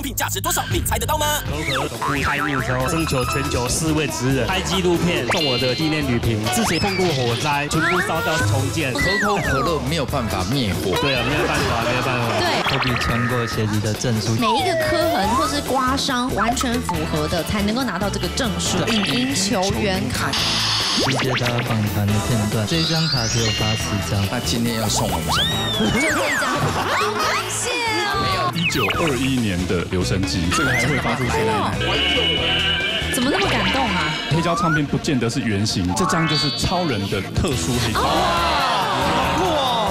品价值多少？你猜得到吗？可口可乐总部开幕之后，征求全球四位职人拍纪录片送我的纪念旅瓶。之前碰过火灾，全部烧掉重建。可口可乐没有办法灭火。对啊，没有办法，没有办法。对，科比穿过鞋子的证书。每一个磕痕或是刮伤完全符合的，才能够拿到这个证书。影音球员卡。谢谢大家访谈的片段，这张卡只有八十张。那今天要送我们什么？就这一张，九二一年的留声机，这个还会发出声音。怎么那么感动啊？黑胶唱片不见得是圆形，这张就是超人的特殊黑胶。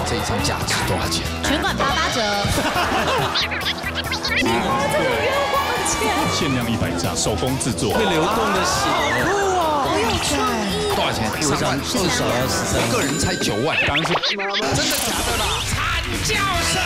这一张价值多少钱？全馆八八折。你花，这个冤枉钱！限量一百张，手工制作。会流动的血。好有创意。多少钱？十三，至少要十三。一个人才九万，当然是真的假的啦？惨叫声！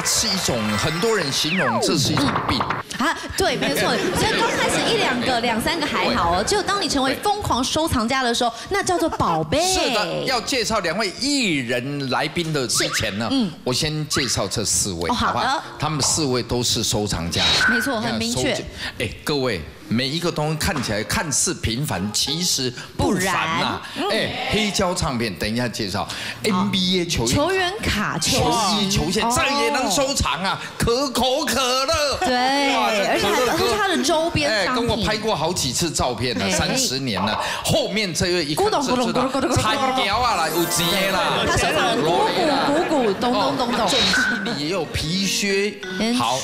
它是一种，很多人形容这是一种病。啊，对，没错。所以刚开始一两个、两三个还好哦，只有当你成为疯狂收藏家的时候，那叫做宝贝。是的，要介绍两位艺人来宾的之前呢，嗯，我先介绍这四位，哦好的不好？他们四位都是收藏家，没错很明确。哎，各位。每一个东西看起来看似平凡，其实不凡呐、不然。嗯。哎，黑胶唱片，等一下介绍。NBA 球员。球员卡、球球衣、球鞋，哦。这也能收藏啊！可口可乐，对而且还可乐而且它的周边哎，跟我拍过好几次照片了，哎三十年了。后面这位一看就知道菜鸟啊啦，有钱啦，他收藏了鼓鼓鼓鼓咚咚咚咚。重机里也有皮靴。好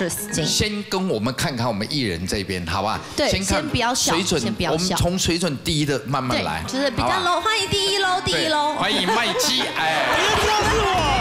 先跟我们看看我们艺人这边，好吧？对先看先不要水准先不要，我们从水准低的慢慢来，，就是比较 low，欢迎第一 low，第一 low。欢迎麦基，哎，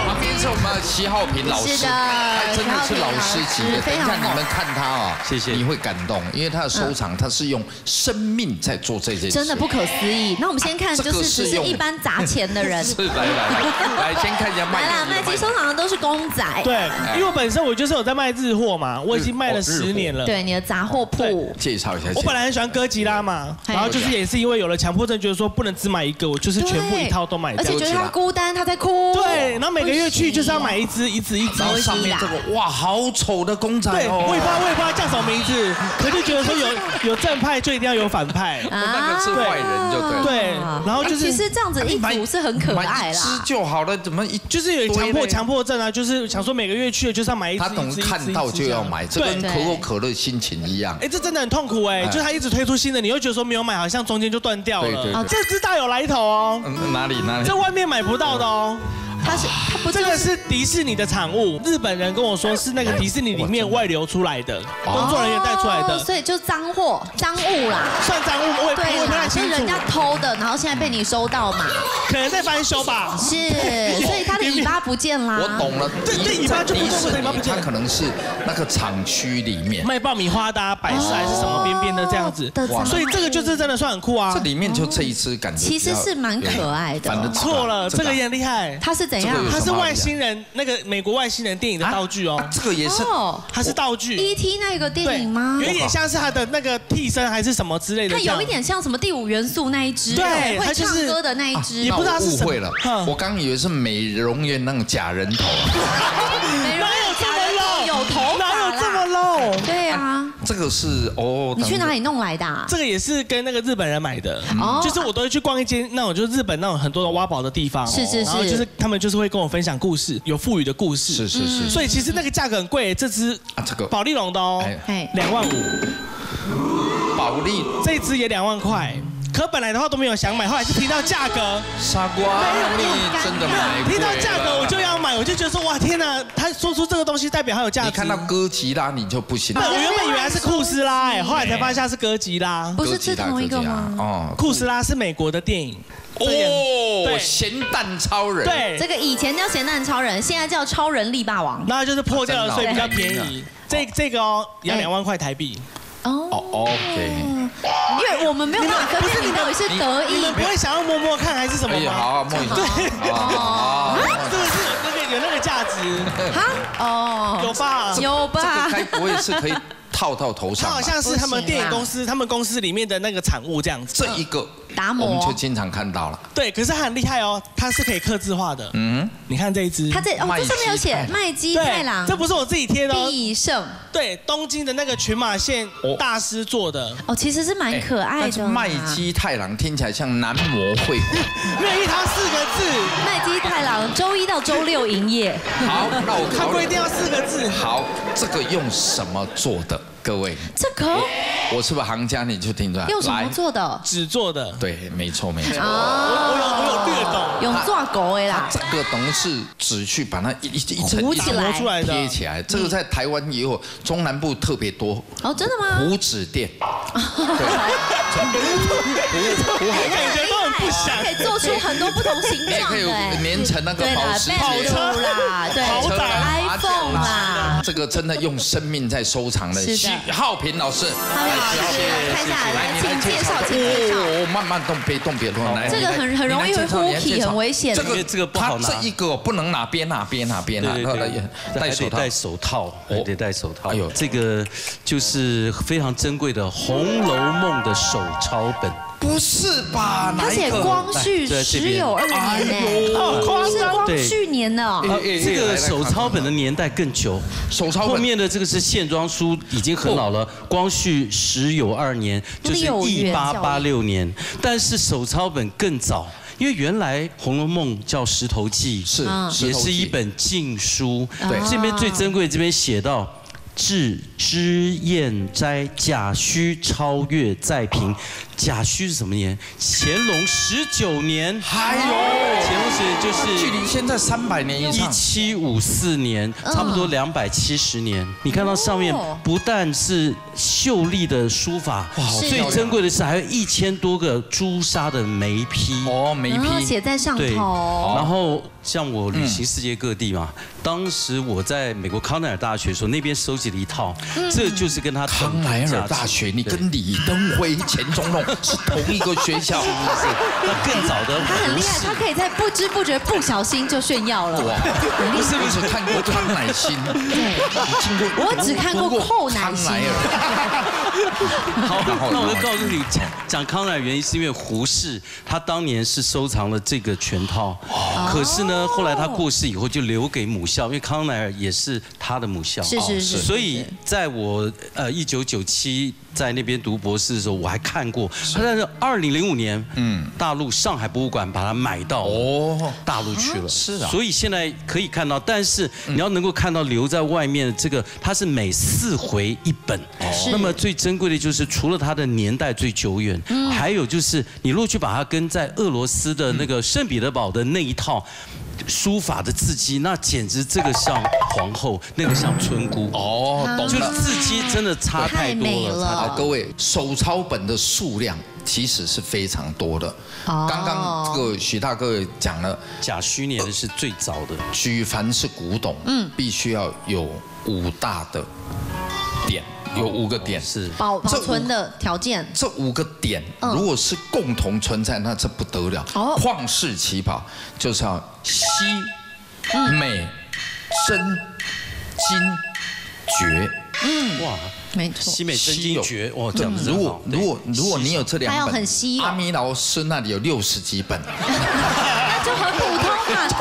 旁边是我们徐浩平老师，是的他真的是老师级的。等一下你们看他啊，谢谢你会感动，因为他的收藏，他是用生命在做这件事，真的不可思议。那我们先看，这个就是只是一般砸钱的人。是来来来，来先看一下麦来啦，麦基基收藏的都是公仔。对，因为我本身我就是有在卖日货嘛，我已经卖了十年了。对，你的杂货铺。介绍一下。我本来很喜欢哥吉拉嘛，然后就是也是因为有了强迫症，觉得说不能只买一个，我就是全部一套都买。而且觉得他孤单，他在哭。对，然后每个月去就是要买一只，一只一只然。后上面这个哇，好丑的公仔，哦。我也不知道我也不知道叫什么名字，可就觉得说有有正派就一定要有反派。那个是坏人就对。对，然后就是哎其实这样子一组是很可买爱啦只。就好了，怎么一就是有强迫强迫症啊，就是想说每个月去就是要买一只，他懂一只看到就要买，这跟，可口可乐心情一样。哎，这真的很痛苦哎，哎就是他一直推出新的，你又觉得说没有买，好像中间就断掉了。啊这只大有来头哦，嗯，哪里哪里？在外面买不到的哦。他是它不这个是是迪士尼的产物，日本人跟我说是那个迪士尼里面外流出来的，工作人员带出来的，哦所以就脏货、脏物啦。算脏物，我也对啦，我也不太清楚是人，家偷的，然后现在被你收到嘛。可能在翻修吧。是，所以他的尾巴不见啦。我懂了，对对尾巴就不迪士动了尾巴不见了它可能是那个厂区里面，卖爆米花的、啊、摆设还是什么边边的这样子哦的，所以这个就是真的算很酷啊这。里面就这一只感觉其实是蛮可爱的反正错了，这个也很厉害，他是它是外星人那个美国外星人电影的道具哦啊，这个也是哦它是道具。，E.T. 那个电，影吗？有一点像是他的那个替身还是什么之类的它。有一点像什么第五元素那一只，对它会唱歌的那一只也。不知道误会了哼，我刚以为是美容院那种假人头，没 哪有这么 low？有头哪有这么啦？low？对啊，这个是哦。你去哪里弄来的啊？这个也是跟那个日本人买的，哦。就是我都会去逛一间那种就是日本那种很多的挖宝的地方，是是是。然后就是他们就是会跟我分享故事，有富裕的故事，是是是，所以其实那个价格很贵，这只啊这个。宝丽龙的哦哎，哎，两万五，宝丽这只也两万块。可本来的话都没有想买，后来是听到价格，傻瓜，你真的买贵听到了价格我就要买，我就觉得说哇天哪，他说出这个东西代表它有价值。你看到哥吉拉你就不行了，我原本以为它是库斯拉，哎，后来才发现它是哥吉拉。不是是同一个吗？哦库斯拉是美国的电影，哦，对咸蛋超人，对这，个以前叫咸蛋超人，现在叫超人力霸王。那就是破掉了，所以比较便宜。这这个哦，要哎两万块台币。哦，哦，OK，因为我们没有办法分辨你到底是得意。你们不会想要摸摸看还是什么吗？啊，摸一下，对，哦，这个 是有那个有那个价值，哈？哦，有吧？有吧？这个吧？该不会是可以套到头它上嘛。好像是他们电影公司，他们公司里面的那个产物这样子。这一个达摩我们就经常看到了。对，可是它很厉害哦，它是可以刻字化的。嗯，你看这一只，它这哦，这上面有写麦基太郎，这不是我自己贴的哦。必胜对，东京的那个群马县大师做的。哦，其实是蛮可爱的麦基太郎听起来像男模会馆。没有，因为它四个字。麦基太郎周一到周六营业。好，那我考它规定要四个字。好，这个用什么做的？各位，这个我是不是行家？你就听出来。用什么？做的？纸做的。对，没错没错。啊，我有我有略懂。用抓狗的啦。这个东西是纸去把它一一一层一层糊起来出来贴起来。这个在台湾也有，中南部特别多。哦，真的吗？糊纸店。我感觉都很不想。可以做出很多不同形状可以的哎。粘成那个对啦保时捷，Benz 啦，对豪宅，iPhone 啦。这个真的用生命在收藏的。许浩平老师，好老师，看下来，请介绍，请介绍。哦，慢慢动，别动，别动。来，这个很很容易会你来介绍你来 hooky，介绍很危险这个这个不好拿这一个不能拿，边拿边拿边拿，对对对，戴手套戴。手套，还得戴手套。哎呦，这个就是非常珍贵的《红楼梦》的手抄本。不是吧？他写哪一个？光绪十有二年呢，好夸是张。光绪年的哦。啊哎哎这个手抄本的年代更久，手抄后面的这个是线装书，已经很老了。光绪十有二年，就是一八八六年，但是手抄本更早。因为原来《红楼梦》叫《石头记》，是也是一本禁书。对这边最珍贵，这边写到。至之燕斋甲戌超越再平，甲戌是什么年？乾隆十九年。哎呦，乾隆是就是距离现在三百年以一。七五四年，差不多两百七十年。你看到上面哦不但是秀丽的书法，是最珍贵的是还有一千多个朱砂的眉批。哦，眉然后批写在上对，头。然后像我旅行世界各地嘛，当时我在美国康奈尔大学的时候，那边收集了一套，这就是跟他康奈尔大学，你跟李登辉、钱钟龙是同一个学校。那 更早的他很厉害，他可以在不知不觉、不小心就炫耀了。哇，不是不是看过康乃馨，对，你听过？我只看过读寇乃馨康奈尔。好，那我就告诉你，讲讲康奈尔原因是因为胡适他当年是收藏了这个全套，可是呢，后来他过世以后就留给母校，因为康奈尔也是他的母校。是是是，所以在我呃一九九七在那边读博士的时候，我还看过。但是二零零五年，嗯，大陆上海博物馆把它买到哦大陆去了。是啊所以现在可以看到，但是你要能够看到留在外面的这个，它是每四回一本。是那么最珍贵的就是除了它的年代最久远，还有就是你如果去把它跟在俄罗斯的那个圣彼得堡的那一套。书法的字迹，那简直这个像皇后，那个像村姑，哦，懂就是。字迹真的差太多了了。好，各位，手抄本的数量其实是非常多的。哦刚刚这个许大哥讲了，甲戌年的是最早的，举凡是古董，嗯，必须要有五大的点，有五个点。是保保存的条件。这五个点嗯如果是共同存在，那这不得了。哦旷世奇宝就是要西、美、真、金、绝。嗯哇，没错西。美真稀有经诀，哇，这样子如果如果如果你有这两本，很稀有阿弥老师那里有六十几本，那就很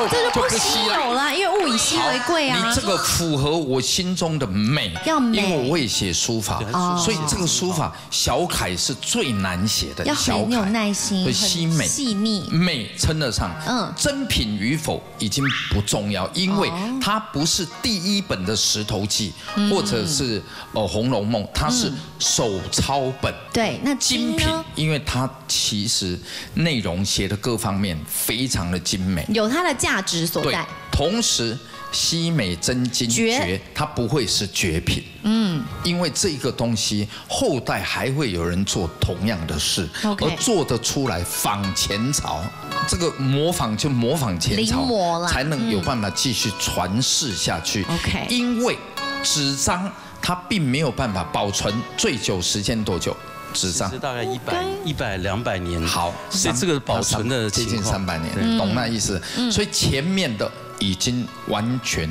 这就不稀有了，因为物以稀为贵啊你。这个符合我心中的美，要美因为我会写书法哦，所以这个书法小楷是最难写的要小很有楷，耐心，很西美细腻。美称得上，嗯嗯，真品与否已经不重要，因为哦它不是第一本的《石头记》嗯或者是呃《红楼梦》，它是手抄本。对，那精品，因为它其实内容写的各方面非常的精美。有它的价值所对在。，同时西美真金绝绝，它不会是绝品。嗯，因为这个东西后代还会有人做同样的事，而做得出来仿前朝。这个模仿就模仿前朝才能有办法继续传世下去。OK 因为纸张它并没有办法保存最久时间多久？纸张。是大概一百一百两百年。好，所以这个保存的接近三百年，懂那意思？所以前面的已经完全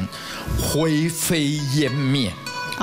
灰飞烟灭，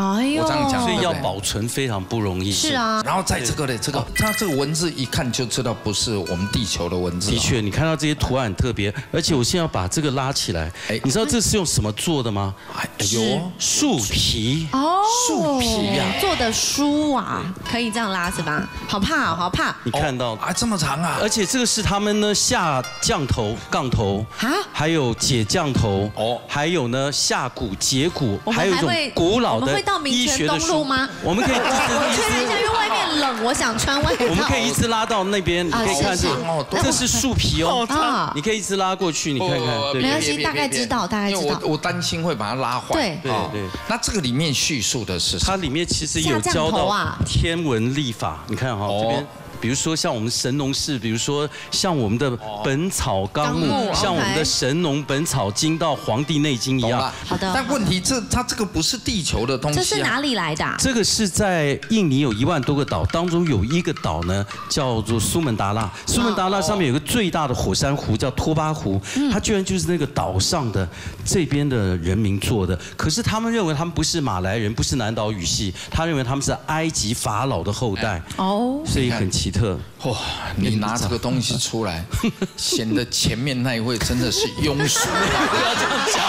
哎呦我这样讲所以要保存非常不容易。是啊，然后在这个的，这个它这个文字一看就知道不是我们地球的文字哦。的确，你看到这些图案很特别，而且我现在要把这个拉起来哎。你知道这是用什么做的吗？哎呦，树皮。哦，树皮呀做的书啊，可以这样拉是吧？好怕哦，好怕你看到啊这么长啊而！且这个是他们呢下降头、杠头啊还有解降头哦哦，还有呢下骨、解骨我，们还有一种古老的到民权医学的书东路吗？我们可以 一我确认一下，因为外面冷，我想穿外套。我们可以一直拉到那边，你啊可以看这是这是树皮哦，啊你可以一直拉过去，你看看，对没关系大概知道大概知道。因为我我担心会把它拉坏。对。对哦对。那这个里面叙述的是什么？它里面其实有教到天文历法，你看哈、哦这边。比如说像我们神农氏，比如说像我们的《本草纲目》，像我们的《神农本草经》到《黄帝内经》一样。好的但问题这它这个不是地球的东西啊。这是哪里来的啊？这个是在印尼有一万多个岛，当中有一个岛呢叫做苏门答腊。苏门答腊上面有个最大的火山湖叫托巴湖，它居然就是那个岛上的这边的人民做的。可是他们认为他们不是马来人，不是南岛语系，他认为他们是埃及法老的后代，哦，所以很奇特。哇，你拿这个东西出来，显得前面那一位真的是庸俗。不要这样讲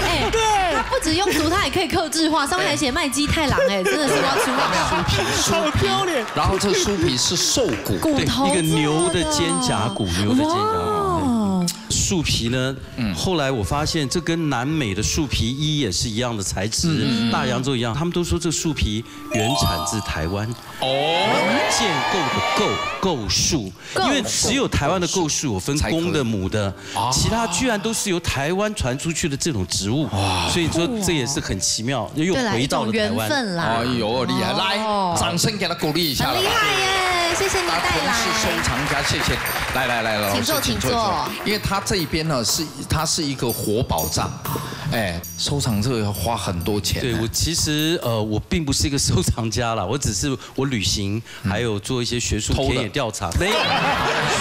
哎，他不止庸俗，他也可以克制化，上面还写卖鸡太郎，哎，真的是要出卖好丢脸。然后这书皮是兽骨，对，骨头一个牛的肩胛骨，牛的肩胛骨。哦，树皮呢，后来我发现这跟南美的树皮衣也是一样的材质，大洋洲一样，他们都说这树皮原产自台湾。哦，建构的构构树，因为只有台湾的构树有分公的母的，其他居然都是由台湾传出去的这种植物，所以说这也是很奇妙，又回到了台湾。分啦哎，呦，厉害！来哦，掌声给他鼓励一下。很厉害耶，谢谢你啊，带来。是收。藏家，谢谢。来来来，老师请坐请坐因为他这一边呢是他是一个活宝藏，哎，收藏这个要花很多钱。对我其实呃，我并不是一个收藏家啦，我只是我旅行，还有做一些学术田野调查，没有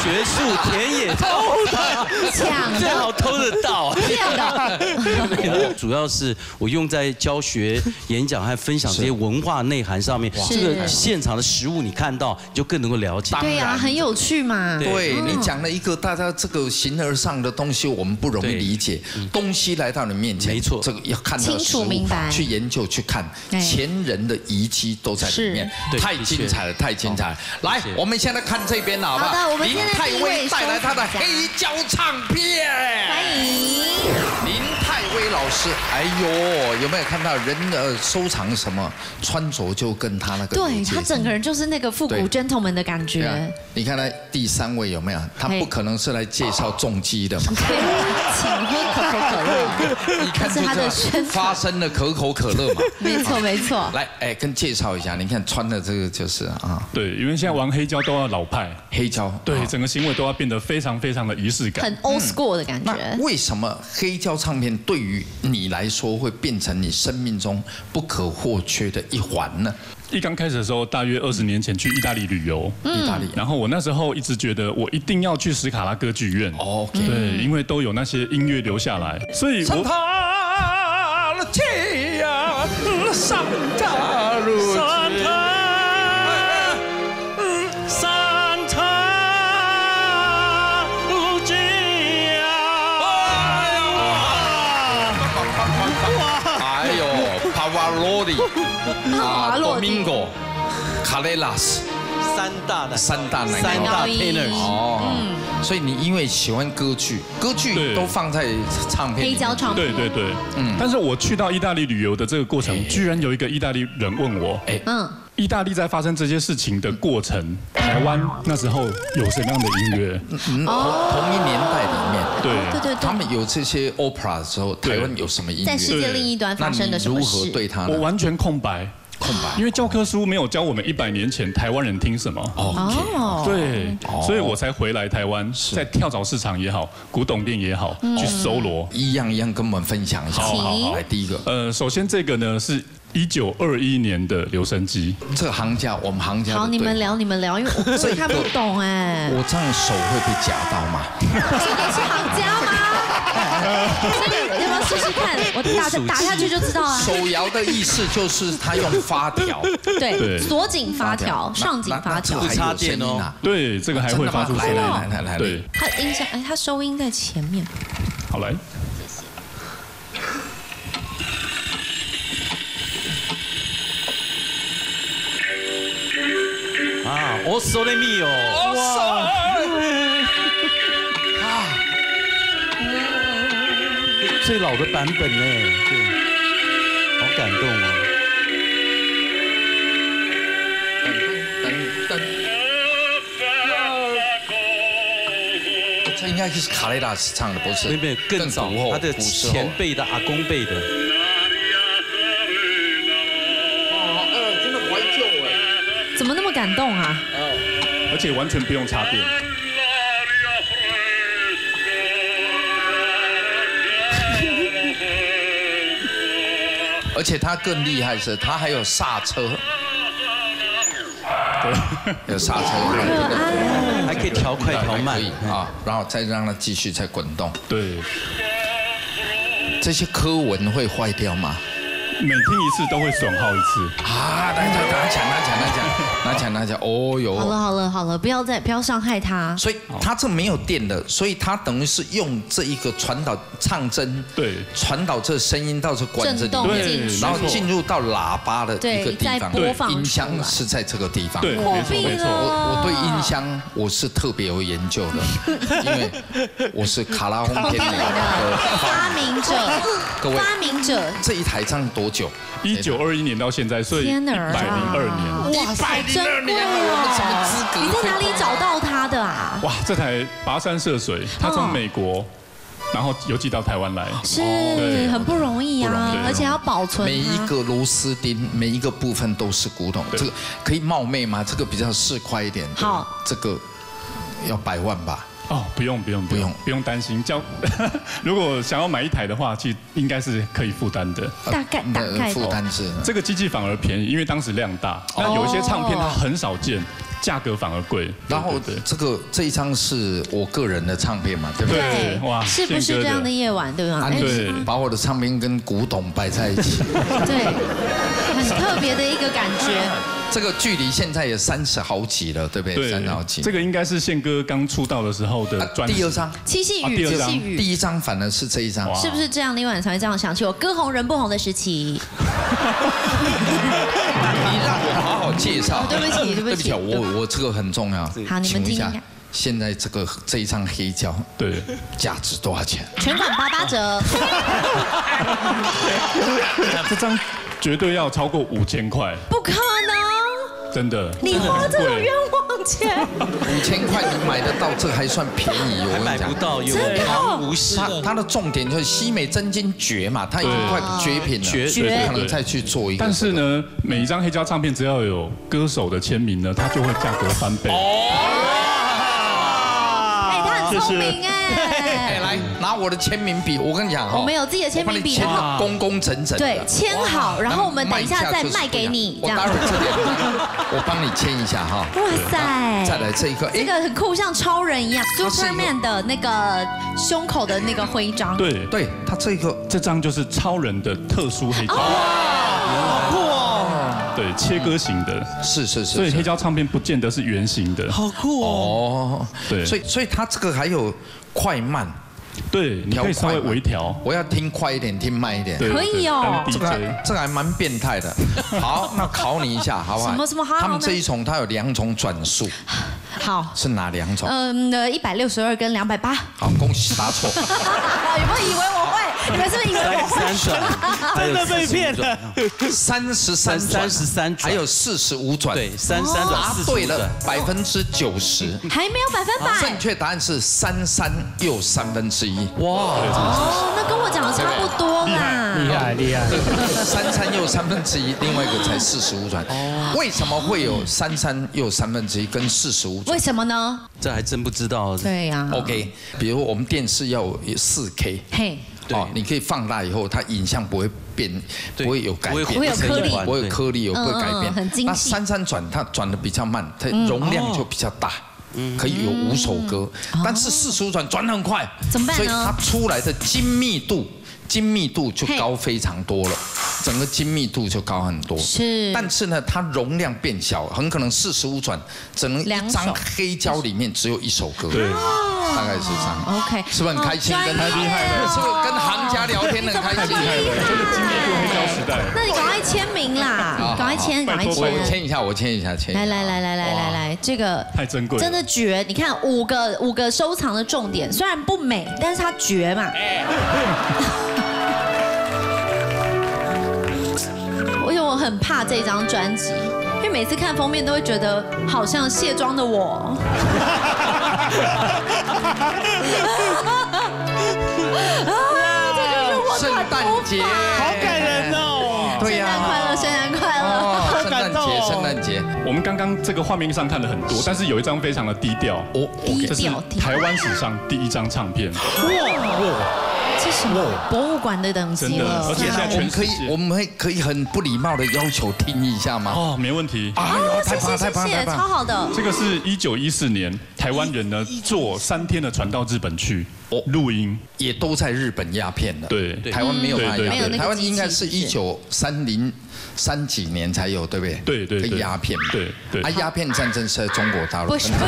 学术田野偷的，抢最好，偷得到。骗的，主要是我用在教学、演讲和分享这些文化内涵上面。这个现场的实物你看到，你就更能够了解。对呀，很有趣嘛。对你讲了一个大家这个形而上的东西，我们不容易理解。东西来到你面前，没错。这个要看到清楚实物明白。去研究去看。哎。前人的遗迹都在里面，对太精彩了，太精彩了。来我们现在看这边了，好不好？的我们林现在泰第一位威带来他的黑胶唱片，欢迎。老师，哎呦，有没有看到人的收藏什么穿着就跟他那个对他整个人就是那个复古 gentleman 的感觉。你看他第三位有没有？他不可能是来介绍重机的嘛。对，请喝可口可乐。一看就这是他的知道宣传发生了可口可乐嘛。没错没错。来，哎，跟介绍一下，你看穿的这个就是啊，对，因为现在玩黑胶都要老派，黑胶。对，啊整个行为都要变得非常非常的仪式感很。old school 的感那觉。为什么黑胶唱片对于你来说会变成你生命中不可或缺的一环呢？一刚开始的时候，大约二十年前去意大利旅游，意大利。然后我那时候一直觉得我一定要去史卡拉歌剧院。OK。对，因为都有那些音乐留下来，所以我上塔了啊，Domingo、卡雷拉斯三大的三大男三大 tenors。哦，所以你因为喜欢歌剧，歌剧对都放在唱片黑胶唱片。对对对，嗯。但是我去到意大利旅游的这个过程，居然有一个意大利人问我，哎，嗯，意大利在发生这些事情的过程，台湾那时候有什么样的音乐？嗯同同一年代里面。对对对对。他们有这些 opera 的时候，台湾有什么音乐？在世界另一端发生的什么事？何对他？我完全空白，空白因为教科书没有教我们一百年前台湾人听什么。哦，对，所以我才回来台湾，在跳蚤市场也好，古董店也好，去搜罗。一样一样跟我们分享一下。好好好来第一个，呃，首先这个呢是一九二一年的留声机，这个行家，我们行家好，你们聊你们聊，因为我真的看不懂哎。我这样手会被夹到吗？你 是行家吗？这个要不要试试看？我打 打下去就知道啊。手摇的意思就是他用发条，对，对锁紧发条，上紧发条那。那这个还有声音啊。对，这个还会发出声音。来来来来来对，它音箱，哎，它收音在前面。好来，啊，我手雷密哦，哇，最老的版本呢，对，好感动哦。噔噔这应该是卡雷拉斯唱的，不是？没有没有更早他的前辈的阿公辈的，哦，真的怀旧哎。怎么那么感动啊？而且完全不用插电。而且他更厉害的是，他还有刹车，对。有刹车，还可以调快调慢。啊，然后再让它继续再滚动。对，这些科文会坏掉吗？每听一次都会损耗一次。啊，拿抢拿抢拿抢拿抢拿抢拿抢，哦哟好了。好了好了，不要再不要伤害他。所以他这没有电的，所以他等于是用这一个传导唱针，对传导这声音到这管子里面，然后进入到喇叭的一个地方，播放音箱是在这个地方。对，没错没错。我我对音箱我是特别有研究的，因为我是卡拉轰天的发明者，各位发明者，这一台唱多久？一九二一年到现在，所以一！百零二年。哇塞，102珍贵年我们什么哦！资格你在哪里找到他的啊？哇，这台跋山涉水，他从美国，然后邮寄到台湾来。是很不容易不容易，啊而且要保存每一。个螺丝钉，每一个部分都是古董。这个可以冒昧吗？这个比较市侩一点。好，这个要百万吧？哦，不用不用不不用用不用担心，叫 如果想要买一台的话，其实应该是可以负担的。大概大呃概负担是。这个机器反而便宜，因为当时量大。那有一些唱片它很少见，价格反而贵。然后这个这一张是我个人的唱片嘛，对不对？对哇是不是这样的夜晚，对吗？对把我的唱片跟古董摆在一起，对，很特别的一个感觉。这个距离现在也三十好几了，对不对？三十好几。这个应该是宪哥刚出道的时候的啊专辑。第二张，七夕雨，第二张夕雨，第一张反而是这一张。是不是这样？你晚才会这样想起我歌红人不红的时期。你让我好好介绍。对不起对不起我我这个很重要。好你们听一下现在这个这一张黑胶对，价值多少钱？全款八八折，这张绝对要超过五千块，不可能！真的。你花这种冤枉钱，五千块你买得到，这还算便宜。我还跟你讲。买不到，有真的康无市。它它的重点就是西美真金绝嘛，它已经快绝品了，绝可能再去做一个。但是，呢，每一张黑胶唱片只要有歌手的签名呢，它就会价格翻倍。聪明哎，哎。来拿我的签名笔，我跟你讲哈，我们有自己的签名笔帮你签的工工整整。对，签好，然后我们等一下再卖给你，这样我待。会儿我帮你签一下哈。哇塞！再来这一个，这个很酷，像超人一样，Superman 的那个胸口的那个徽章。对，对他这个这张就是超人的特殊黑胶。对，切割型的，是是是，所以黑胶唱片不见得是圆形的。好酷哦！哦，对所以所以它这个还有快慢，对，你可以稍微微调。我要听快一点，听慢一点。对，可以哦这个。这个还蛮变态的。好，那考你一下，好不好？什么什么好好他们这一重，它有两种转速，好，是哪两种？嗯，呃，一百六十二跟两百八。好，恭喜答错。有没有以为我会？你们是不是以为我会？三转，真的被骗了。三十三三十三转还有四十五转。对，三三转答四十对了五转，百分之九十。还没有百分百正。确答案是三三又三分之一。哇，哦，那跟我讲的差不多啦。厉害厉害。三三又三分之一，另外一个才四十五转。为什么会有三三又三分之一跟四十五转为什么呢？这还真不知道。对呀。？OK，比如我们电视要有四 K，嘿，哦，你可以放大以后，它影像不会变，不会有改变，不会有颗粒。不会有颗粒，有不会改变。嗯嗯很精细。那三三转它转的比较慢，它容量就比较大。可以有五首歌，但是四十五转转很快，哦怎么办所以它出来的精密度。精密度就高非常多了，整个精密度就高很多。是但是呢，它容量变小，很可能四十五转，只能一张黑胶里面只有一首歌。对，大概是这样。OK，是不是很开心？跟他厉害了是不是跟行家聊天很开心？太厉害了真的经历过黑胶时代。那你赶快签名啦，赶快签，赶快拜托我我签。签一下，我签一下，签一下。来来来来来来来，这个太珍贵了真的绝！你看五个五个收藏的重点，虽然不美，但是它绝嘛。很怕这张专辑，因为每次看封面都会觉得好像卸妆的我。啊，这就是我圣诞节，好感人哦！对圣我们刚刚这个画面上看了很多，但是有一张非常的低调，哦，低这是调台湾史上第一张唱片，哇。这是什么？博物馆的等级真的了而。且现在我们可以我们会可以很不礼貌的要求听一下吗？哦，没问题。啊，太棒了，太棒了，谢谢谢谢，太棒了！超好的。这个是一九一四年台湾人呢坐三天的船到日本去哦。录音，也都在日本鸦片的，对。台湾没有卖对对鸦片，台湾应该是？一九三零三几年才有，对不对？对对对跟鸦片嘛，对对啊，鸦片战争是在中国大陆，不是，没有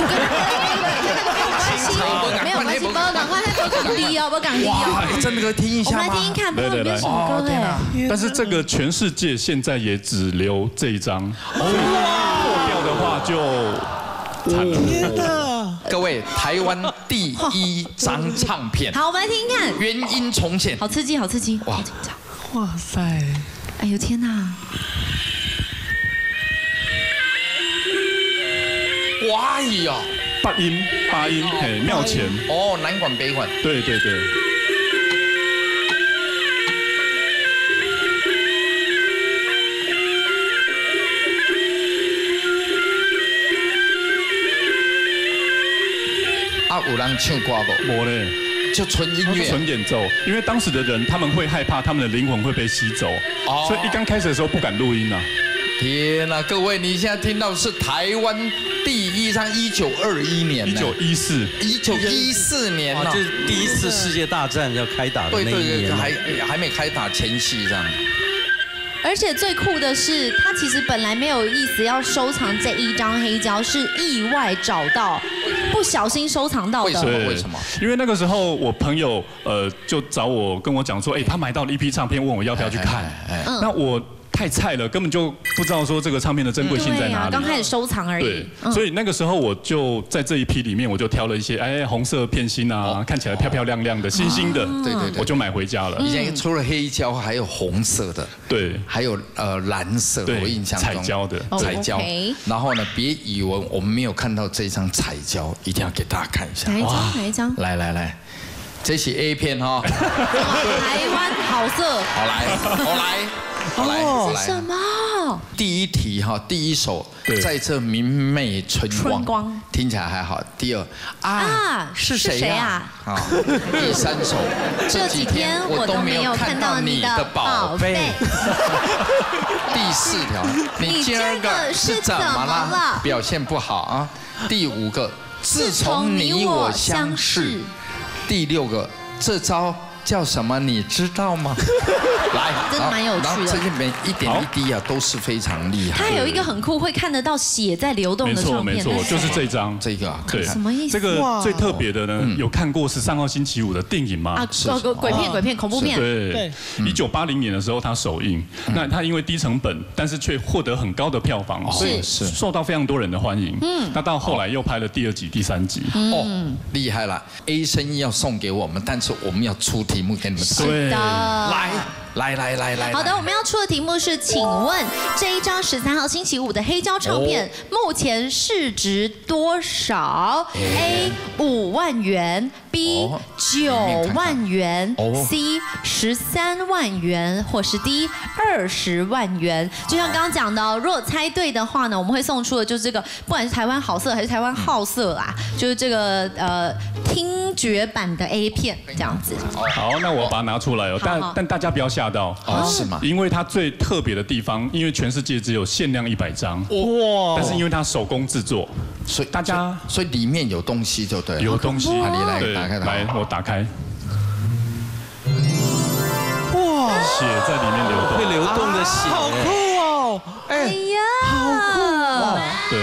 关系，没有关系，不要赶快，不要港低哦，不要港低，哦。哎真的可以听一我们下吗？来听听看，不知道里面什么歌哦天哪嘞？但是这个全世界现在也只留这一张，所以破掉的话就惨了。天哪！各位，台湾第一张唱片，好，我们来听一看，原音重现，好刺激，好刺激，哇好紧张。哇塞！哎呦天哪！哇呀！八音八音，嘿，庙前，哦，南管北管，对对对，啊，有人唱歌不？我嘞。就纯音乐，纯演奏，因为当时的人他们会害怕他们的灵魂会被吸走，哦所以一刚开始的时候不敢录音啊。天啊，各位，你现在听到的是台湾第一张，一九二一年呢，一九一四，一九一四年就是第一次世界大战要开打的对对对，那一年嘛。还还没开打前夕这样。而且最酷的是，他其实本来没有意思要收藏这一张黑胶，是意外找到，不小心收藏到为什的。么为什么？因为那个时候我朋友呃就找我跟我讲说，哎，他买到了一批唱片，问我要不要去看。那我太菜了，根本就不知道说这个唱片的珍贵性在，哪里。刚开始收藏而已。，对所以那个时候我就在这一批里面，我就挑了一些哎红色片心啊，看起来漂漂亮亮的、新新的，对对对我就买回家了。以前除了黑胶，还有红色的，对，还有呃蓝色，对我印象中彩胶的哦彩胶。然后呢，别以为我们没有看到这张彩胶，一定要给大家看一下哪。一张？哪一张？来来来，这是 A 片哈，台湾好色。好来，好来，我来，我来。什么？第一题哈，第一首在这明媚春光，听起来还好。第二啊啊是谁啊？啊，第三首 这几天我都没有看到你的宝贝。第四条，你今儿个是怎么了表现不好啊。第五个，自从你我相识。第六个，这招叫什么？你知道吗？来，真的蛮有趣的然后这里面一点一滴啊，都是非常厉害的。它有一个很酷，会看得到血在流动没错的唱片。没错，那是就是这张。这个啊，对，什么意思这个最特别的呢，有看过《十三号星期五》的电影吗？啊，鬼片、鬼片、恐怖片。对对，一九八零年的时候，它首映，那它因为低成本，但是却获得很高的票房，所以是受到非常多人的欢迎。嗯，那到后来又拍了第二集、第三集。哦，厉害了！A 生意要送给我们，但是我们要出题目给你们的。来来来来来，好的，我们要出的题目是，请问这一张十三号星期五的黑胶唱片目前市值多少？A 五万元，B 哦。九万元哦，C 十三万元，或是 D 二十万元。就像刚刚讲的哦，如果猜对的话呢，我们会送出的就是这个，不管是台湾好色还是台湾好色啦，就是这个呃听觉版的 A 片这样子。好，那我把它拿出来哦，但但大家不要吓到哦是吗？因为它最特别的地方，因为全世界只有限量一百张，哇。但是因为它手工制作，所以大家所以里面有东西就对了。有东西，啊，你来对打开它。来，我打开。哇，血在里面流动，会流动的血，好酷哦，哎呀，好酷对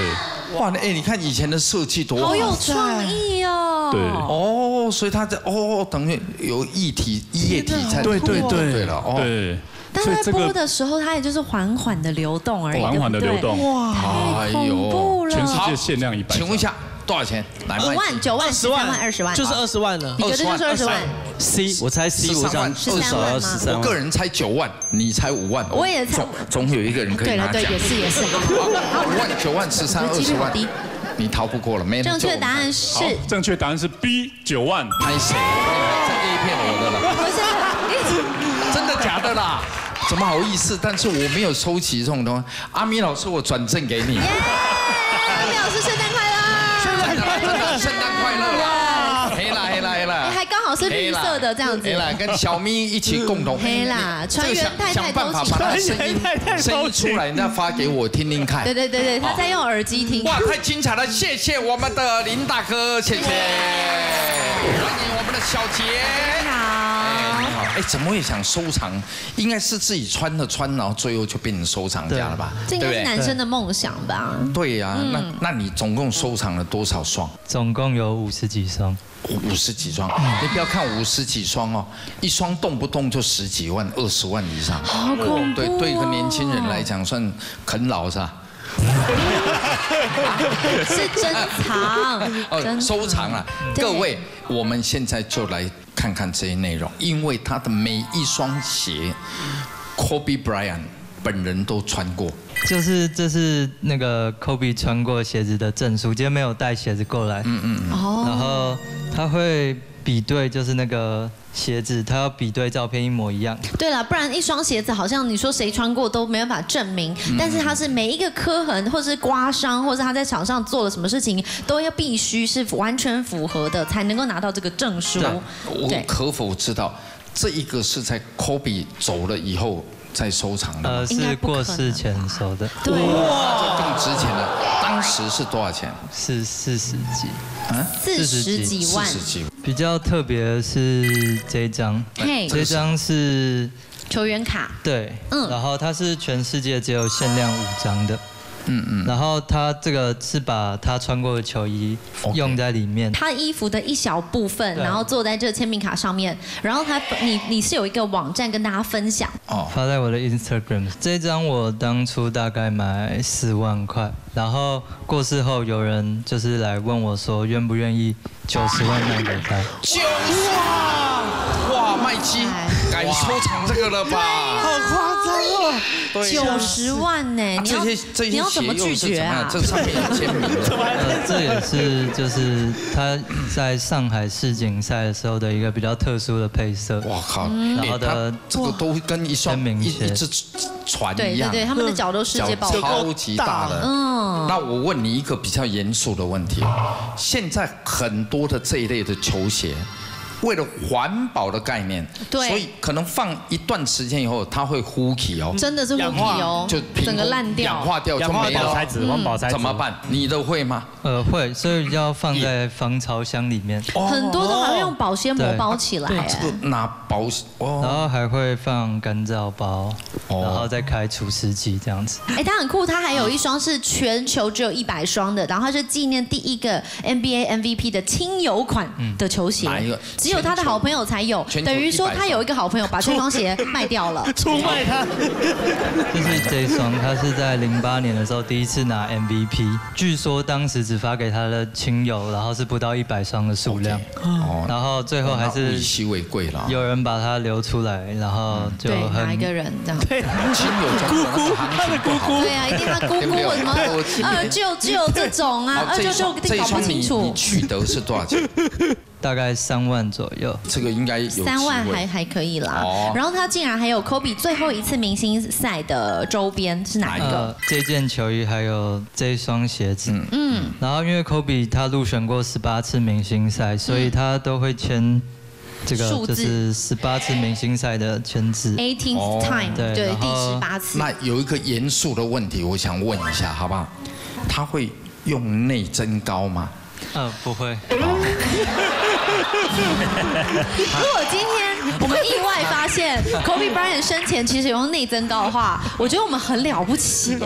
哇，哎，你看以前的设计多好有创意哦。对。哦，所以它在哦，等于有液体液体在对对对对了哦。对，但是在播的时候，它也就是缓缓的流动而已，缓缓的流动，哇，哎太恐怖了。全世界限量一百。请问一下多少钱？来五卖万、九万、十十万万、二十万，就是二十万了。你觉得就是二十万？C，我猜 C，我想至少要十三万。我个人猜九万，你猜五万。我也猜总总有一个人可以对了，对，对也。是也是。五万、九万、十三、二十万几率好低，你逃不过了，没人正确答案是，正确答案是 B 九万。拍谁？这一片我的了，不是，真的假的啦？怎么好意思？但是我没有收集这种东西。阿米老师，我转正给你。阿米老师，圣诞快乐！真的啦，真的，圣诞快乐啦！黑啦黑啦黑哎，啦！还刚好是绿色的这样子黑。啦，跟小咪一起共同 黑啦这个想船员太太想办法把他的声音声音出来，那发给我听听看对。对对对，他在用耳机听。哇，太精彩了！谢谢我们的林大哥，谢谢，欢迎我们的小杰。你好。哎，怎么会想收藏？应该是自己穿的穿，然后最后就变成收藏家了吧？这应该是男生的梦想吧？对呀，那那你总共收藏了多少双？总共有五十几双。五十几双，你不要看五十几双哦，一双动不动就十几万、二十万以上。好恐怖对，哦对一个年轻人来讲，算啃老是吧？是珍藏，哦，收藏了。各位，我们现在就来看看这些内容，因为他的每一双鞋，Kobe Bryant 本人都穿过。就是这是那个 Kobe 穿过鞋子的证书，今天没有带鞋子过来。嗯嗯。哦然哦，后他会比对，就是那个鞋子，他要比对照片一模一样。对了，不然一双鞋子好像你说谁穿过都没办法证明，嗯但是它是每一个磕痕，或是刮伤，或是他在场上做了什么事情，都要必须是完全符合的，才能够拿到这个证书。我可否知道这一个是在 Kobe 走了以后再收藏的？呃，是过世前收的，对，那就更值钱了。当时是多少钱？是四十几。四十几万四，十几。比较特别的是这一张，嘿，这张是球员卡，对，嗯然后它是全世界只有限量五张的。嗯嗯，然后他这个是把他穿过的球衣用在里面，他衣服的一小部分，然后做在这个签名卡上面，然后他你你是有一个网站跟大家分享，哦，发在我的 Instagram。这张我当初大概买四万块，然后过世后有人就是来问我说愿不愿意九十万卖给他。九十万！哇，麦基敢收藏这个了吧？九十万呢，啊你要这些这些你要怎么鞋又拒绝是怎么样啊？这上面有签名 这也是就是他在上海世锦赛的时候的一个比较特殊的配色。哇靠！然后的这个都跟一双一一只船一样，对对对，他们的脚都世界报脚道。超级大的。嗯，那我问你一个比较严肃的问题：现在很多的这一类的球鞋，为了环保的概念，对。所以可能放一段时间以后，它会呼起哦，真的是氧 Wookie 化哦，就整个空烂掉。氧。化掉就氧化没了。保材质，环保材质。怎么？办？你的会吗？呃，会，所以要放在防潮箱里面，很多都还会用保鲜膜包起来，对这个拿保然哦，后还会放干燥包，哦。然后再开除湿机这样子。哎，它很酷，它还有一双是全球只有一百双的，然后它是纪念第一个 NBA MVP 的亲友款的球鞋。哪一个，只有他的好朋友才有，等于说他有一个好朋友把这双鞋卖掉了。出卖他，就是这一双，他是在零八年的时候第一次拿 MVP，据说当时只发给他的亲友，然后是不到一百双的数量，哦，然后最后还是以稀为贵了。有人把它留出来，然后就很，哪一很个人这样？对亲友中的那个行情不好。对啊，一定他姑姑或什么二舅舅这种啊，好，二舅舅搞不这双你清楚你。取得是多少钱？大概三万左右。这个应该有三万还还可以啦哦，然后他竟然还有 Kobe 最后一次明星赛的周边是哪一个？呃，这件球衣还有这一双鞋子，嗯，然后因为 Kobe 他入选过十八次明星赛，所以他都会签这个数字就是十八次明星赛的签字。eighteen time 对，第对然后十八次。那有一个严肃的问题，我想问一下，好不好？他会用内增高吗？嗯，不会。如果今天 我们意外发现 Kobe Bryant 生前其实有用内增高的话，我觉得我们很了不起。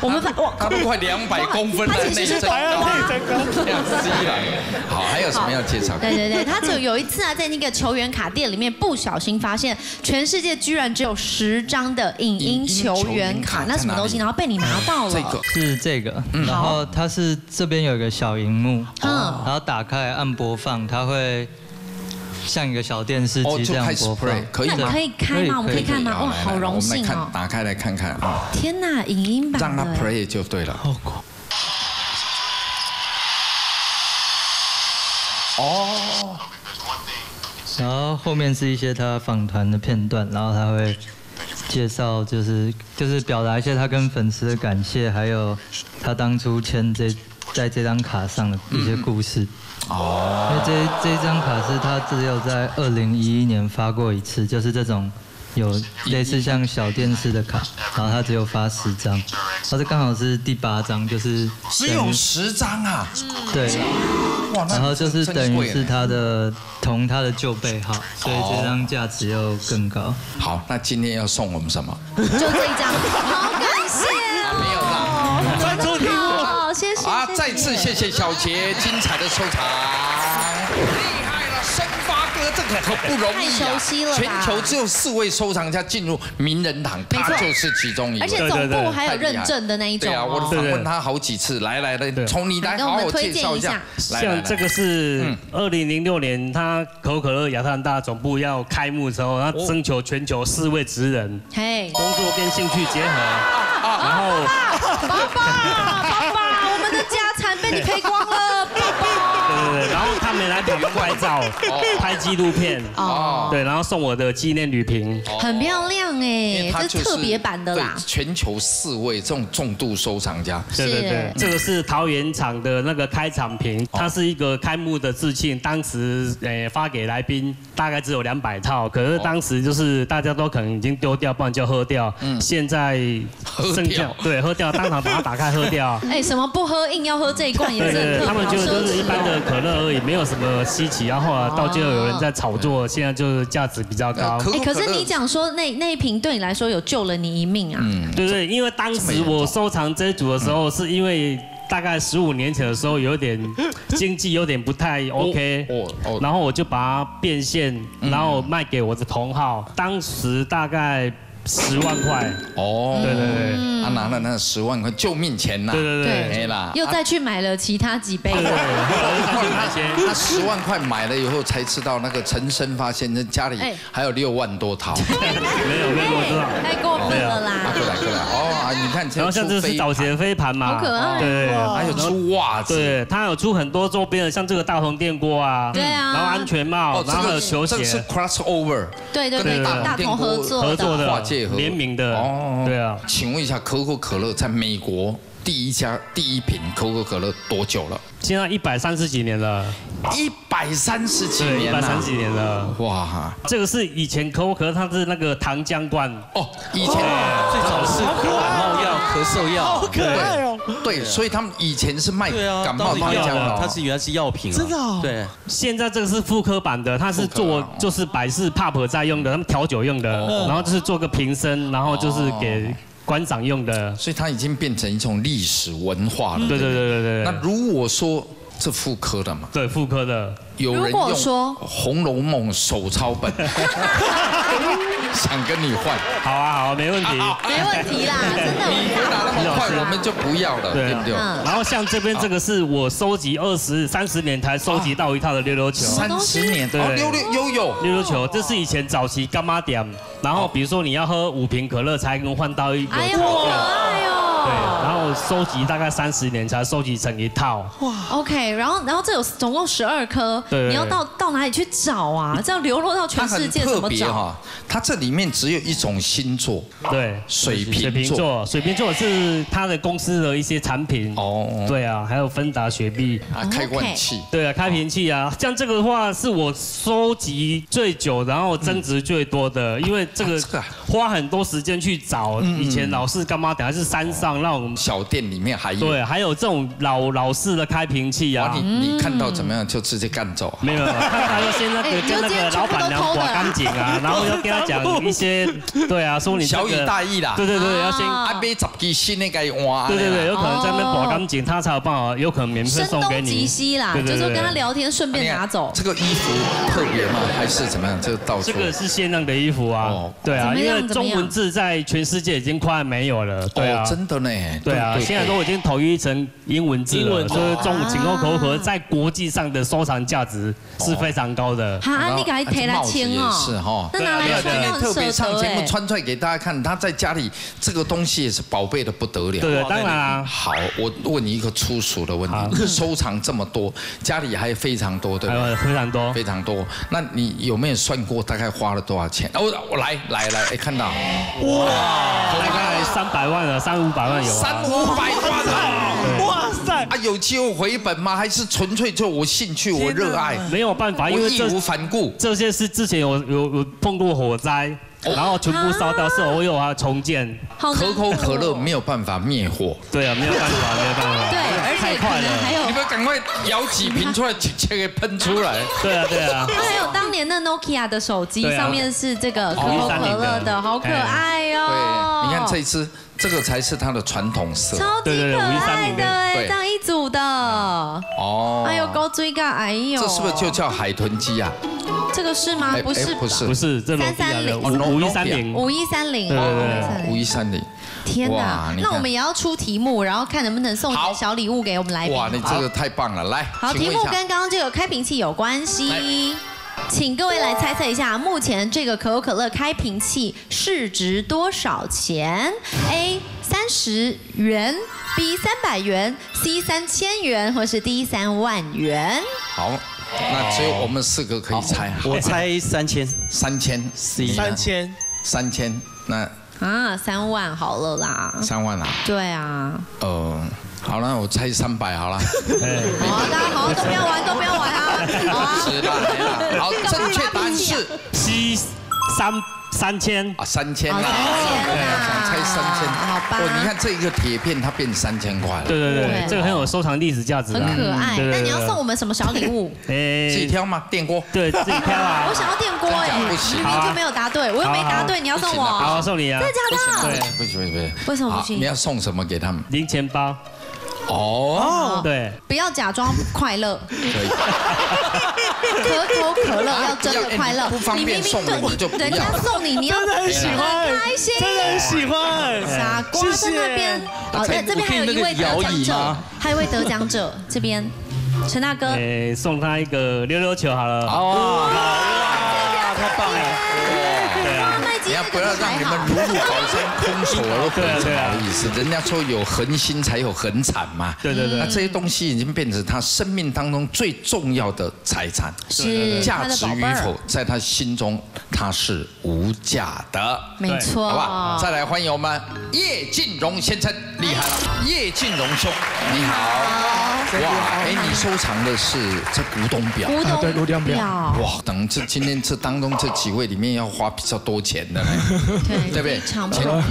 我们发哇，他都快两百公分了他其实是内增高，这样子一来，好，还有什么要介绍？对对对，他就有有一次啊，在那个球员卡店里面不小心发现，全世界居然只有十张的影音球员卡，那什么东西？然后被你拿到了。这个是这个，然后它是这边有一个小荧幕，嗯然后打开按播放，它会像一个小电视哦，机这样播放。可以吗？那可以开吗？我们可以看吗？哇，好荣幸哦！打开来看看啊，天哪，影音版让他 play 就对了。哦，然后后面是一些他访谈的片段，然后他会介绍，就是就是表达一些他跟粉丝的感谢，还有他当初签这在这张卡上的一些故事。哦，因为这这张卡是他只有在二零一一年发过一次，就是这种有类似像小电视的卡，然后他只有发十张，然后这刚好是第八张，就是只有十张啊！对。哇，然后就是等于是他的同他的旧背号，所以这张价值又更高。好，那今天要送我们什么？就这一张，啊，再次谢谢小杰精彩的收藏，厉害了，生发哥这个可不容易太熟悉了啊！全球只有四位收藏家进入名人堂，他就是其中一位。而且。总部还有认证的那一种。对啊，我都。访问他好几次，来来来，从你来跟我们好好推荐一介绍一下。像这个是二零零六年，他可口可乐亚特兰大总部要开幕的时候，他征求全球四位职人，嘿，工作跟兴趣结合，然后爸爸，被你赔光了，爸爸。对对对，然后他没来旁边拍照、拍纪录片，哦，对，然后送我的纪念旅瓶。很漂亮哎，这是这特别版的啦。全球四位这种重度收藏家，对对对，这个是桃园厂的那个开场瓶，它是一个开幕的致敬，当时呃发给来宾大概只有两百套，可是当时就是大家都可能已经丢掉，不然就喝掉。现在剩下对喝掉，当场把它打开喝掉。哎，什么不喝硬要喝这一罐也是他们觉得就是一般的。可乐而已，没有什么稀奇。然后啊到最后有人在炒作，现在就是价值比较高。哎，可是你讲说那那一瓶对你来说有救了你一命啊。嗯。对对，因为当时我收藏这一组的时候，是因为大概十五年前的时候，有点经济有点不太 OK，哦哦然后我就把它变现，然后卖给我的同好，当时大概十万块。哦，对对对。他拿了那十万块救命钱呐，对对对。没啦，又再去买了其他几杯。对。他十万块买了以后，才知道那个陈生发现，那家里哎。还有六万多套。没 有没有，我知道。太过分了啊，啦！过来过来，哦啊，你看，然后像这是早期的飞盘嘛，好可爱。哦对，还有出袜子，对，他有出很多周边的，像这个大同电锅啊，对啊。然后安全帽，哦，然后还有球这个是鞋，crossover，对对对，对对对跟大同合作合作的。跨联名的，哦对啊。请问一下，可口可乐在美国第一家第一瓶可口可乐多久了？现在一百三十几年了，一百三十几年，了百三十几年了。哇！这个是以前可口可乐，它是那个糖浆罐，哦，以前最早是感冒药、咳嗽药，可爱哦。对，所以他们以前是卖感冒药的。哦，它是原来是药品啊，真的哦。对，现在这个是复刻版的，它是做啊就是百事 pub 在用的，他们调酒用的，然后就是做个瓶身，然后就是给观赏用的。所以它已经变成一种历史文化了。对对对对对。那，如果说这妇科的嘛，对妇科的，有人用红楼梦》手抄本，想跟你换，好啊好啊，没问题。没问题啦，真的。你回答那么快，我们就不要了，对对不对？嗯然后像这边这个是我收集二十三十年才收集到一套的溜溜球。三十年，对哦，溜溜悠悠，溜溜球，这是以前早期干妈点，然后比如说你要喝五瓶可乐才能换到一个哎呦，好可爱，哦。收集大概三十年才收集成一套。哇 OK，然后然后这有总共十二颗，对你要到到哪里去找啊？这样流落到全世界怎么找？别哈，它这里面只有一种星座，对，水水瓶座。瓶座，水瓶座是它的公司的一些产品。哦，对啊，还有芬达雪碧。啊，开罐器，对啊，开瓶器啊，像这个的话是我收集最久，然后增值最多的，因为这个花很多时间去找。以前老是干妈等下是山上那种小店里面还有。对，还有这种老老式的开瓶器啊，你。你看到怎么样就直接干走啊？没有，没有看他就先那哎个跟那个老板娘刮干净啊，然后要跟他讲一些，对啊，说你这小个雨大意啦。对对对，要先，啊啊，买十支新的该换。对对对，有可能在那边刮哦干净，他才有办法，有可能免费送给你。击西啦，对对对就是说跟他聊天顺便拿走。这个衣服特别吗？还是怎么样？这个到处。这个是限量的衣服啊哦，对啊，因为中文字在全世界已经快没有了，对啊哦，，真的呢。对啊，现在都已经统一成英文字了，英文所以这种情况口和啊在国际上的收藏价值是非常高的。哈，你给他签也哦，是哈。那拿来穿今天特别上节目。穿出来给大家看，他在家里这个东西也是宝贝的不得了。对对，当然啊，好，我问你一个粗俗的问题：收藏这么多，家里还非常多，对吧？还有非常多。非常多。那你有没有算过大概花了多少钱？哦，我来来来，哎，看到哇大概三百万了，三五百万有啊。三五百万啊！哇塞！啊，有机会回本吗？还是纯粹就我兴趣，我热爱，没有办法，因为义无反顾？这些是之前有有有碰过火灾，然后全部烧掉，是我有啊重建。可口可乐过没有办法灭火，对啊，没有办法，没有办法。对，而且可太快了。能还有你们赶快舀几瓶出来，直接给喷出来。对啊，对啊。它还有当年的 Nokia 的手机，上面是这个可口可乐的，好可爱对，哦。你看这一支，这个才是它的传统色。超级对对对可五一三零的爱的哎，对这样一组的。哦哎呦，高追嘎，哎呦，这是不是就叫海豚机啊？这个是吗哎？不是不是不是，这罗比亚的330五五一三零。五一三零，对对对哦五一三零。天哪那我们也要出题目，然后看能不能送一好个小礼物给我们来宾。哇，你这个太棒了！来，好，题目跟刚刚这个开瓶器有关系。请各位来猜测一下，目前这个可口可乐开瓶器市值多少钱？A 三十元，B 三百元，C 三千元，或是 D 三万元。好，那只有我们四个可以猜。我猜三千，三千，，C，三千，三千，那啊，三万好了啦。三万啦。对啊，呃，好了，我猜三百好了。好啊，大家好，都不要玩，都不要玩啊。好啊，是啦，好，正确答案是 C 三三千。啊，三千想猜三千。好吧哦，你看这一个铁片，它变三千块了。对对对对，这个很有收藏历史价值很啊。可爱。那你要送我们什么小礼物？哎自己挑吗？电锅。对，自己挑啊 我。想要电锅哎，明明就没有答对，我又没答对，你要送不行啊好，送你啊真。的假的？不行，不行，不行。为什么不行你要送什么给他们？零钱包。哦，对，不要假装快乐，可以。可口可乐要真的快乐。不方便送你人家送你，你要真的很喜欢开心，真的很喜欢。傻瓜在那边。好，那这边还有一位得摇奖者还有一位得奖者，这边陈大哥。哎，送他一个溜溜球好了。哇，太棒了！对啊。你要不要让你们好如入宝山空手而回？不好意思，人家说有恒心才有恒产嘛。对对对那这些东西已经变成他生命当中最重要的财产，是价值与否，在他心中他是无价的。没错，好吧，再来欢迎我们叶进荣先生，厉害了，叶进荣兄，你好。哇，哎，你收藏的是这古董表。古董对古董表表，哇，等这今天这当中这几位里面要花比较多钱的呢，对对不对？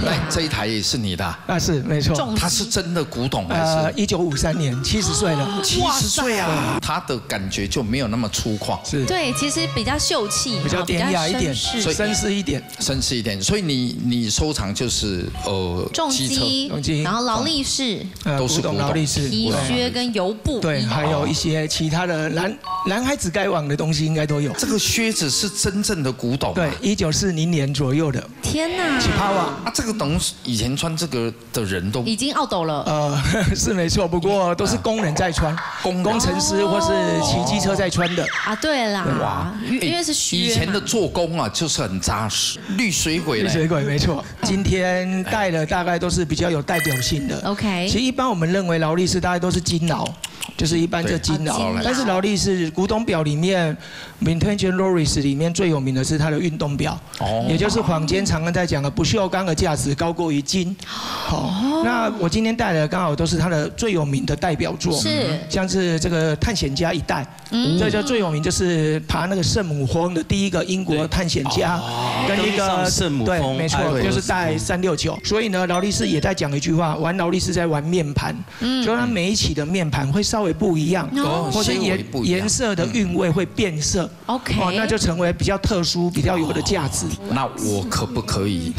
来这一台也是你的啊，啊，是没错。重它是真的古董还呃，是？一九五三年，七十岁了。七十岁啊，它的感觉就没有那么粗犷，是对，其实比较秀气，比较典雅一点，绅士绅士一点。绅士一点。所以你你收藏就是呃重机重机，然后劳力士、呃都是古董劳力士，皮靴跟油布对，还有一些其他的男男孩子该往的东西应该都有。这个靴子是真正的古董啊。对，一九四零年左右的天哪，起帕瓦，啊，这个等以前穿这个的人都已经奥斗了。呃，是没错，不过都是工人在穿，工工程师或是骑机车在穿的。啊，对啦，哇因为是以前的做工啊，就是很扎实。绿水鬼，绿水鬼没错，今天带的大概都是比较有代表性的。OK 其实一般我们认为劳力士大概都是金劳，就是一般这金对啊金。劳。但是劳力士古董表里面，Vintage Loris 里面最有名的是它的运动表，哦。也就是坊间常常在讲的不锈钢的价值高过于金。好，那我今天带的刚好都是它的最有名的代表作，是。像是这个探险家一代，嗯。这就最有名就是爬那个圣母峰的第一个英国探险家，跟一个圣母对，没错，就是。带三六九。所以呢，劳力士也在讲一句话，玩劳力士在玩面盘，嗯。就是它每一起的面盘会稍微不一样，哦或者颜颜色的韵味会变色。OK 哦，那就成为比较特殊、比较有的价值。那我可不可以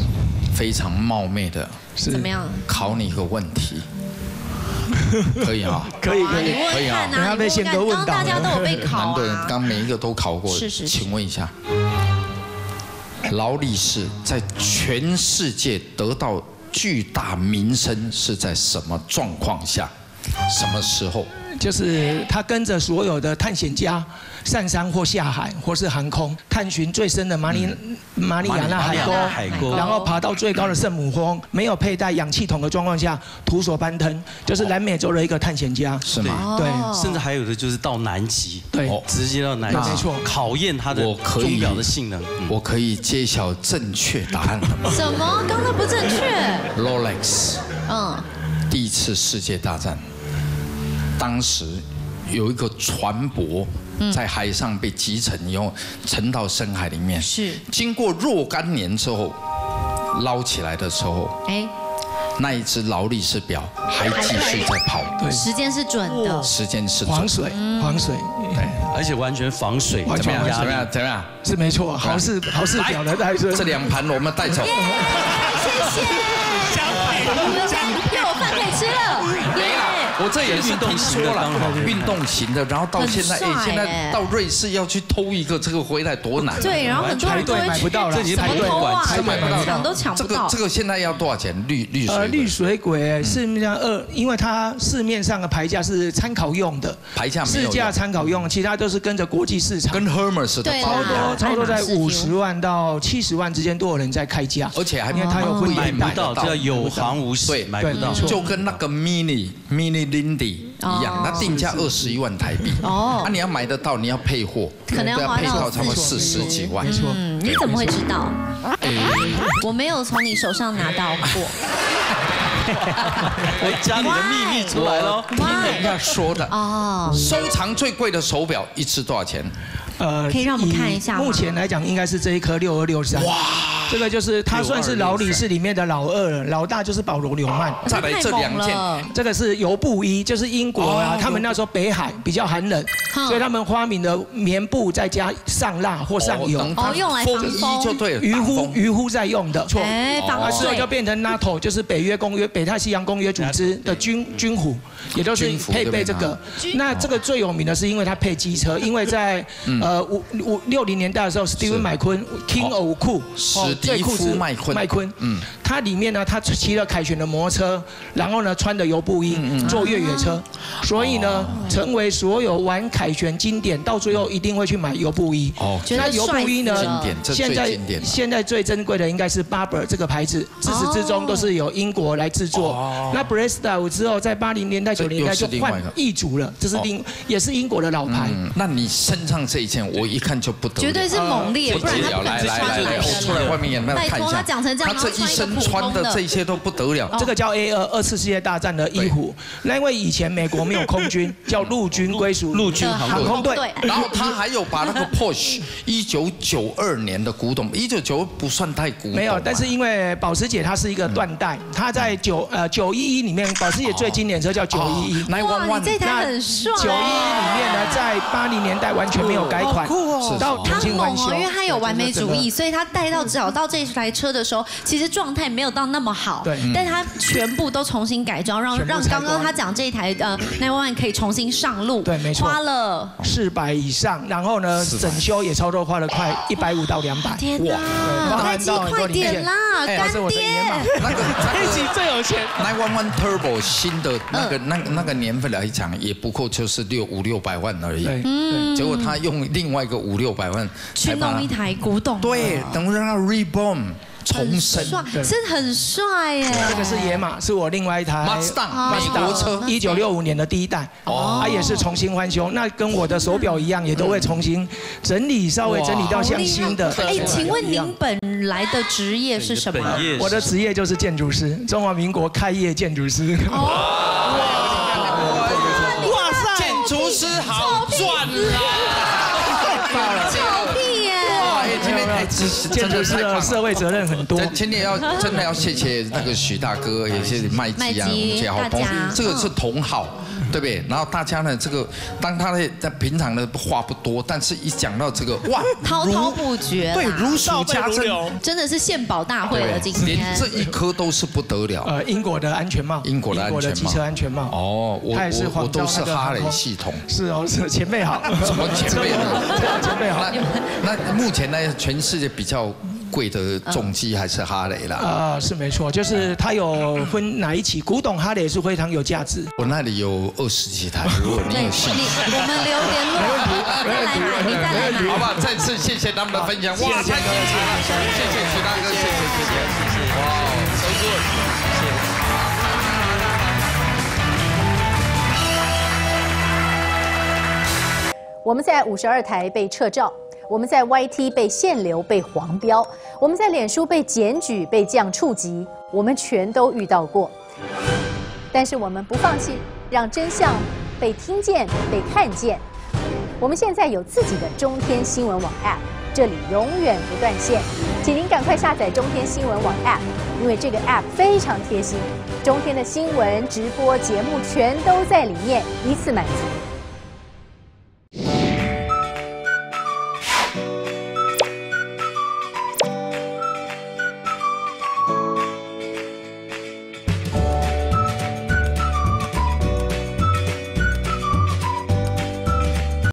非常冒昧的怎么样？考你一个问题？可以啊，可 以可以，可以啊等下被宪哥问到了都有被考蛮多人啊。刚每一个都考过，是是是请问一下，劳力士在全世界得到巨大名声是在什么状况下？什么时候？就是他跟着所有的探险家上山或下海，或是航空探寻最深的马里马里亚纳海沟，然后爬到最高的圣母峰，没有佩戴氧气筒的状况下徒手攀登，就是南美洲的一个探险家。是吗？对甚至还有的就是到南极，对哦直接到南极，没错考验他的我可以钟表的性能。嗯我可以揭晓正确答案了吗 什么？刚刚不正确。？Rolex 嗯，第一次世界大战，当时有一个船舶在海上被击沉以后，沉到深海里面。是经过若干年之后，捞起来的时候，哎，那一只劳力士表还继续在跑，对时间是准的。时间是准黄水，防水，对而且完全防水，完全没有压力怎么样？怎么样？是没错，豪士豪士表的代称。这两盘我们带走。谢谢。我们现在又有饭可以吃了，耶！我这也是运动听型说了的，运动型的，然后到现在，哎，现在哎到瑞士要去偷一个，这个回来多难。对，然后很多人买不到这已经排队偷啊？管制买不到抢都抢这个不到。这个现在要多少钱？绿绿水呃，水绿水鬼市面上二，因为它市面上的牌价是参考用的，牌价市价参考用，其他都是跟着国际市场。跟 Hermes 的差不多，差不多，在五十万到七十万之间都有人在开价，而且还因为它有不一定婚礼带买不到，这叫有行无市，对买不到。就跟那个 mini mini Lindy 一样哦，它定价二十一万台币。哦啊，你要买得到，你要配货，可能要配套差不多四十几万。没错。嗯，你怎么会知道？我没有从你手上拿到过。我家里的秘密出来了。听人家说的。哦，收藏最贵的手表一次多少钱？呃可以让我们看一下目前来讲，应该是这一颗六二六三。哇，这个就是他算是劳力士里面的老二了，老大就是保罗纽曼。再来这两件，这个是油布衣，就是英国啊哦，他们那时候北海比较寒冷，所以他们发明的棉布再加上蜡或上油，哦用来防风。衣风就对了，渔夫渔夫在用的。错。哎，防啊，之后就变成 NATO，就是北约公约、北太西洋公约组织的军军服，也就是配备这个。那这个最有名的是因为它配机车，因为在呃五五六零年代的时候，史蒂芬麦昆 King of Cool，史蒂夫麦昆。麦昆，嗯，它里面呢，他骑了凯旋的摩托车，然后呢穿的油布衣，坐越野车，所以呢成为所有玩凯旋经典，到最后一定会去买油布衣。哦，那油布衣呢帅死了经典这最现在经典了现在最珍贵的应该是 Barber 这个牌子，自始至终都是由英国来制作。那 Brestyle 之后，在八零年代、九零年代就换易主了，这是另也是英国的老牌。嗯，那你身上这一件，我一看就不得了，绝对是猛烈，不不然，他来来来来，穿来我出来外面给你们拜托，看一下，他讲成这样，他这一身穿的这些都不得了，这个叫 A 二二次世界大战的衣服，那因为以前美国没有空军，叫陆军归属陆军航空队。然后他还有把那个 Porsche 一九九二年的古董，一九九不算太古董，没有，但是因为保时捷它是一个断代，它在九呃九一一里面，保时捷最经典车叫九一一。来哇，弯弯，你这台很帅。九一一里面呢，在八零年代完全没有改款，是到他重新翻修猛哦，因为他有完美主义，所以他带到找到这台车的时候，其实状态没有到那么好，对但他全部都重新改装，让让刚刚他讲这一台呃 Nine One 可以重新上路，对没错花了四百以上，然后呢，整修也差不多花了快一百五到两百。天哪，包老司机快点啦，哎干这是我的野马爹！那个这一集最有钱。Nine One One Turbo 新的那个那个那个年份来讲，也不过就是六五六百万而已。嗯，结果他用另外一个五六百万去弄一台古董，对，等于让它 reborn。重生。帅，真的很帅耶！这个是野马，是我另外一台 Mustang，美国车一九六五年的第一代，哦，它也是重新翻修，那跟我的手表一样，也都会重新整理，稍微整理到像新的。哎，请问您本来的职业是什么？我的职业就是建筑师，中华民国开业建筑师。哇建筑师的社会责任很多。今天要 真的要谢谢那个许大哥，也谢谢麦基啊，我们这好朋友，这个是同好。对不对？然后大家呢，这个当他的在平常的话不多，但是一讲到这个 哇，滔滔不绝，对，如数家珍，真的是献宝大会了。今天连这一颗都是不得了。呃，英国的安全帽，英国的安全帽，汽车安全帽。哦，我我我都是哈雷系统。是哦，是前辈好。什么前辈？前辈好。那那目前呢，全世界比较。贵的重机还是哈雷啦？啊，是没错，就是它有分哪一期，古董哈雷是非常有价值。我那里有二十几台，如果你有兴趣，我们留联络，再来买，你再来买，好吧？再次谢谢他们的分享，哇，太精彩了，谢谢徐大哥，谢谢谢谢谢谢，哇，so good，谢谢。我们在五十二台被撤照。我们在 YT 被限流、被黄标，我们在脸书被检举、被降触及，我们全都遇到过。但是我们不放弃，让真相被听见、被看见。我们现在有自己的中天新闻网 App，这里永远不断线，请您赶快下载中天新闻网 App，因为这个 App 非常贴心，中天的新闻直播节目全都在里面，一次满足。